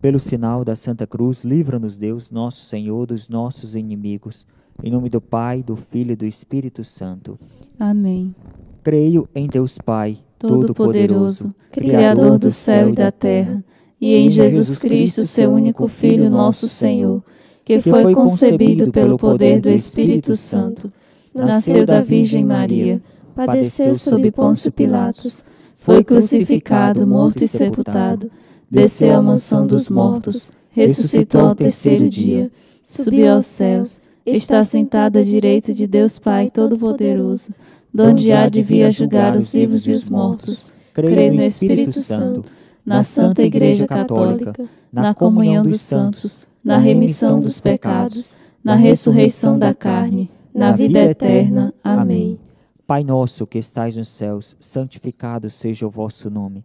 Pelo sinal da Santa Cruz, livra-nos Deus, nosso Senhor, dos nossos inimigos. Em nome do Pai, do Filho e do Espírito Santo. Amém. Creio em Deus Pai, Todo-Poderoso, Criador do céu e da terra, e em Jesus Cristo, seu único Filho, nosso Senhor, que foi concebido pelo poder do Espírito Santo, nasceu da Virgem Maria, padeceu sob Pôncio Pilatos, foi crucificado, morto e sepultado, desceu à mansão dos mortos, ressuscitou ao terceiro dia, subiu aos céus, está sentado à direita de Deus Pai Todo-Poderoso, donde há de vir a julgar os vivos e os mortos. Creio no Espírito Santo, na Santa Igreja Católica, na comunhão dos santos, na remissão dos pecados, na ressurreição da carne, na vida eterna. Amém. Pai nosso que estais nos céus, santificado seja o vosso nome.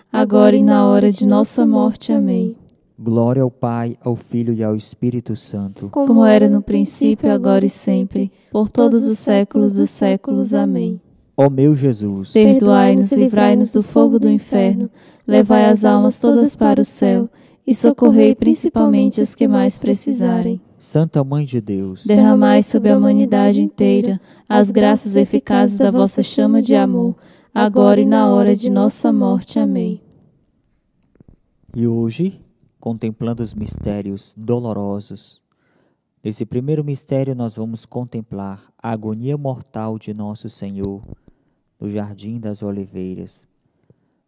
agora e na hora de nossa morte. Amém. Glória ao Pai, ao Filho e ao Espírito Santo. Como era no princípio, agora e sempre, por todos os séculos dos séculos. Amém. Ó meu Jesus, Perdoai-nos e livrai-nos do fogo do inferno, levai as almas todas para o céu e socorrei principalmente as que mais precisarem. Santa Mãe de Deus, Derramai sobre a humanidade inteira as graças eficazes da vossa chama de amor, agora e na hora de nossa morte. Amém. E hoje, contemplando os mistérios dolorosos, nesse primeiro mistério nós vamos contemplar a agonia mortal de nosso Senhor no jardim das oliveiras.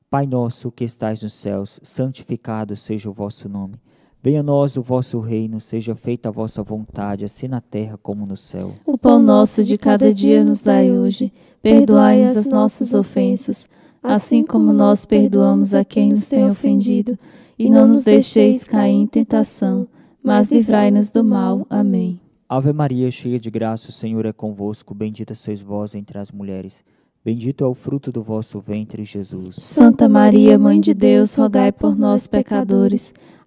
Pai nosso que estais nos céus, santificado seja o vosso nome. Venha a nós o vosso reino, seja feita a vossa vontade, assim na terra como no céu. O pão nosso de cada dia nos dai hoje. Perdoai-nos as nossas ofensas, assim como nós perdoamos a quem nos tem ofendido. E não nos deixeis cair em tentação, mas livrai-nos do mal. Amém. Ave Maria, cheia de graça, o Senhor é convosco. Bendita sois vós entre as mulheres. Bendito é o fruto do vosso ventre, Jesus. Santa Maria, Mãe de Deus, rogai por nós, pecadores,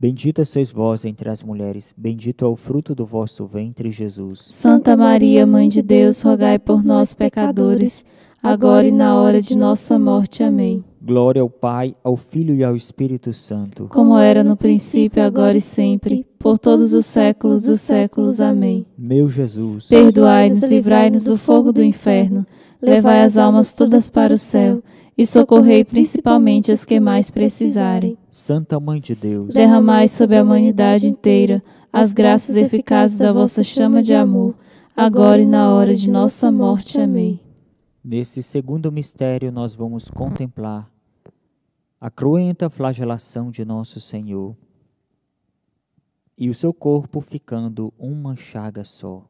Bendita sois vós entre as mulheres, bendito é o fruto do vosso ventre, Jesus. Santa Maria, Mãe de Deus, rogai por nós, pecadores, agora e na hora de nossa morte. Amém. Glória ao Pai, ao Filho e ao Espírito Santo. Como era no princípio, agora e sempre, por todos os séculos dos séculos. Amém. Meu Jesus, perdoai-nos, livrai-nos do fogo do inferno, levai as almas todas para o céu e socorrei principalmente as que mais precisarem. Santa Mãe de Deus, derramai sobre a humanidade inteira as graças eficazes da vossa chama de amor, agora e na hora de nossa morte. Amém. Nesse segundo mistério, nós vamos contemplar a cruenta flagelação de nosso Senhor e o seu corpo ficando uma chaga só.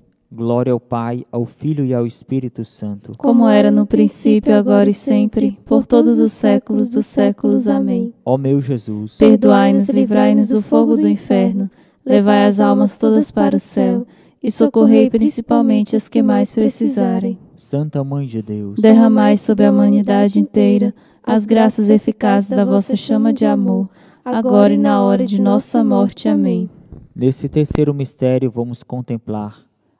Glória ao Pai, ao Filho e ao Espírito Santo. Como era no princípio, agora e sempre, por todos os séculos dos séculos. Amém. Ó meu Jesus, perdoai-nos, livrai-nos do fogo do inferno, levai as almas todas para o céu e socorrei principalmente as que mais precisarem. Santa Mãe de Deus, derramai sobre a humanidade inteira as graças eficazes da vossa chama de amor, agora e na hora de nossa morte. Amém. Nesse terceiro mistério vamos contemplar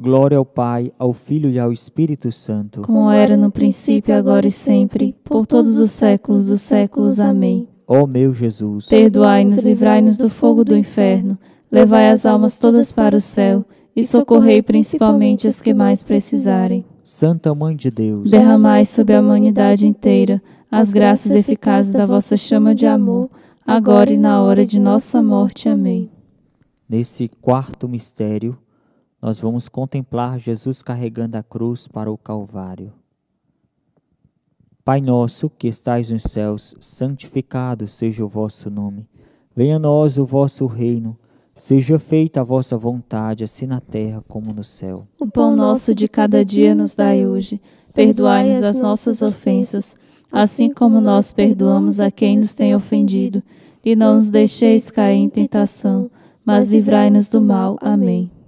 Glória ao Pai, ao Filho e ao Espírito Santo. Como era no princípio, agora e sempre, por todos os séculos dos séculos. Amém. Ó meu Jesus, perdoai-nos, livrai-nos do fogo do inferno, levai as almas todas para o céu e socorrei principalmente as que mais precisarem. Santa Mãe de Deus, derramai sobre a humanidade inteira as graças eficazes da vossa chama de amor, agora e na hora de nossa morte. Amém. Nesse quarto mistério, nós vamos contemplar Jesus carregando a cruz para o Calvário. Pai nosso que estais nos céus, santificado seja o vosso nome. Venha a nós o vosso reino. Seja feita a vossa vontade, assim na terra como no céu. O pão nosso de cada dia nos dai hoje. Perdoai-nos as nossas ofensas, assim como nós perdoamos a quem nos tem ofendido. E não nos deixeis cair em tentação, mas livrai-nos do mal. Amém.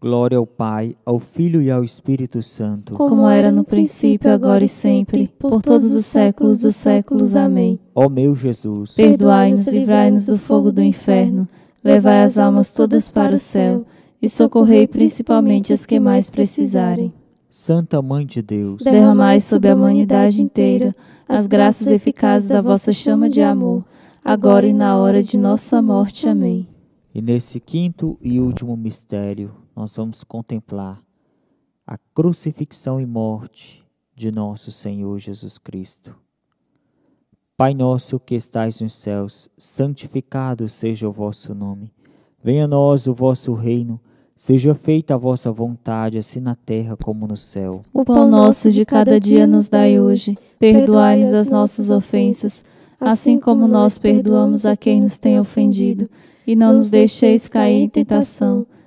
Glória ao Pai, ao Filho e ao Espírito Santo. Como era no princípio, agora e sempre, por todos os séculos dos séculos. Amém. Ó meu Jesus, perdoai-nos e livrai-nos do fogo do inferno, levai as almas todas para o céu e socorrei principalmente as que mais precisarem. Santa Mãe de Deus, derramai sobre a humanidade inteira as graças eficazes da vossa chama de amor, agora e na hora de nossa morte. Amém. E nesse quinto e último mistério, nós vamos contemplar a crucifixão e morte de nosso Senhor Jesus Cristo. Pai nosso que estais nos céus, santificado seja o vosso nome. Venha a nós o vosso reino, seja feita a vossa vontade, assim na terra como no céu. O pão nosso de cada dia nos dai hoje. Perdoai-nos as nossas ofensas, assim como nós perdoamos a quem nos tem ofendido, e não nos deixeis cair em tentação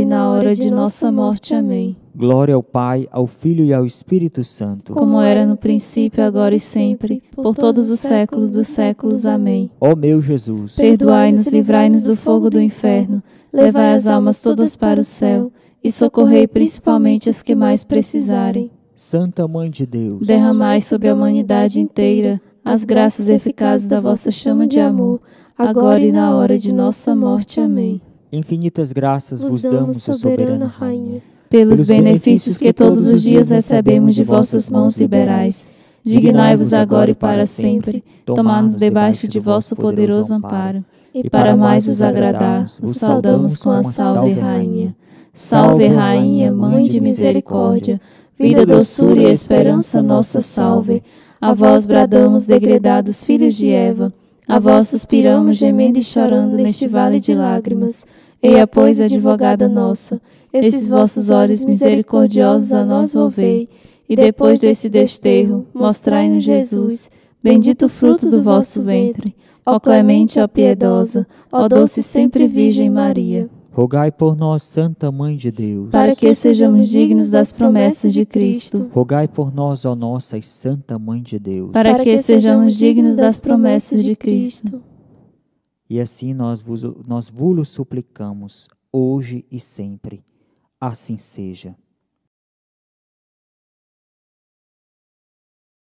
e na hora de nossa morte. Amém. Glória ao Pai, ao Filho e ao Espírito Santo. Como era no princípio, agora e sempre, por todos os séculos dos séculos. Amém. Ó meu Jesus, perdoai-nos, livrai-nos do fogo do inferno, levai as almas todas para o céu e socorrei principalmente as que mais precisarem. Santa Mãe de Deus, derramai sobre a humanidade inteira as graças eficazes da vossa chama de amor, agora e na hora de nossa morte. Amém. Infinitas graças vos damos, soberana Rainha, pelos benefícios que todos os dias recebemos de vossas mãos liberais. dignai-vos agora e para sempre, tomar-nos debaixo de vosso poderoso amparo, e para mais os agradar, os saudamos com a salve rainha. Salve rainha, mãe de misericórdia, vida, doçura e esperança nossa salve. A vós bradamos, degredados filhos de Eva, a vós suspiramos, gemendo e chorando neste vale de lágrimas. Eia, pois, advogada nossa, esses vossos olhos misericordiosos a nós volvei, e depois desse desterro, mostrai-nos Jesus, bendito fruto do vosso ventre. Ó clemente, ó piedosa, ó doce sempre Virgem Maria. Rogai por nós, Santa Mãe de Deus, para que sejamos dignos das promessas de Cristo. Rogai por nós, ó nossa e Santa Mãe de Deus, para que sejamos dignos das promessas de Cristo. E assim nós vos, nós vos suplicamos, hoje e sempre. Assim seja.